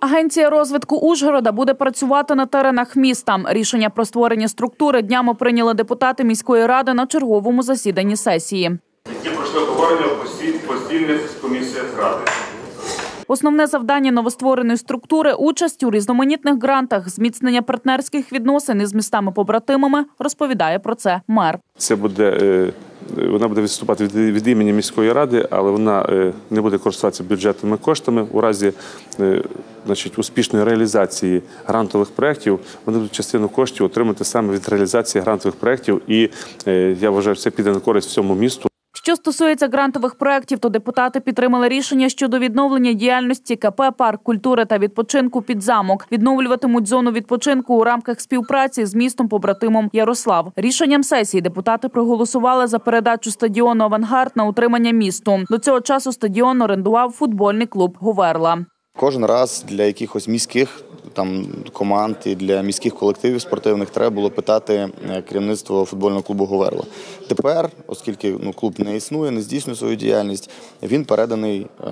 Агенція розвитку Ужгорода буде працювати на теренах міста. Рішення про створення структури днями прийняли депутати міської ради на черговому засіданні сесії. які пройшли обговорення постійних комісіях ради. Основне завдання новоствореної структури участь у різноманітних грантах, зміцнення партнерських відносин із містами-побратимами. Розповідає про це мер. Це буде е, вона буде відступати від, від імені міської ради, але вона е, не буде користуватися бюджетними коштами. У разі е, значить, успішної реалізації грантових проєктів вони будуть частину коштів отримати саме від реалізації грантових проєктів. І е, я вважаю, що це піде на користь всьому місту. Що стосується грантових проєктів, то депутати підтримали рішення щодо відновлення діяльності КП «Парк культури та відпочинку під замок. Відновлюватимуть зону відпочинку у рамках співпраці з містом побратимом Ярослав. Рішенням сесії депутати проголосували за передачу стадіону Авангард на утримання місту. До цього часу стадіон орендував футбольний клуб Говерла. Кожен раз для якихось міських там команд і для міських колективів спортивних треба було питати е, керівництво футбольного клубу Говерла. Тепер, оскільки ну клуб не існує, не здійснює свою діяльність, він переданий е,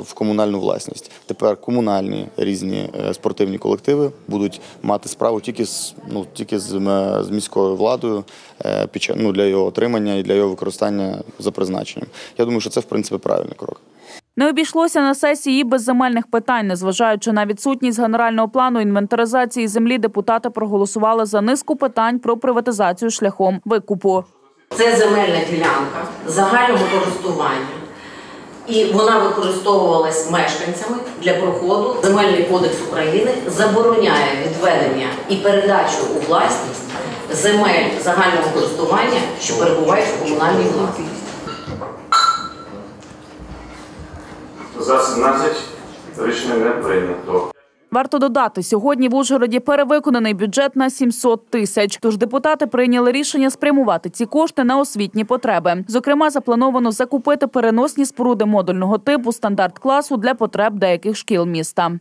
в комунальну власність. Тепер комунальні різні е, спортивні колективи будуть мати справу тільки з ну тільки з, з міською владою під ну, для його отримання і для його використання за призначенням. Я думаю, що це в принципі правильний крок. Не обійшлося на сесії без земельних питань. Незважаючи на відсутність генерального плану інвентаризації землі, депутати проголосували за низку питань про приватизацію шляхом викупу. Це земельна ділянка загального користування. І вона використовувалась мешканцями для проходу. Земельний кодекс України забороняє відведення і передачу у власність земель загального користування, що перебувають в комунальній власності. За 17 рішення не прийнято. Варто додати, сьогодні в Ужгороді перевиконаний бюджет на 700 тисяч. Тож депутати прийняли рішення спрямувати ці кошти на освітні потреби. Зокрема, заплановано закупити переносні споруди модульного типу стандарт класу для потреб деяких шкіл міста.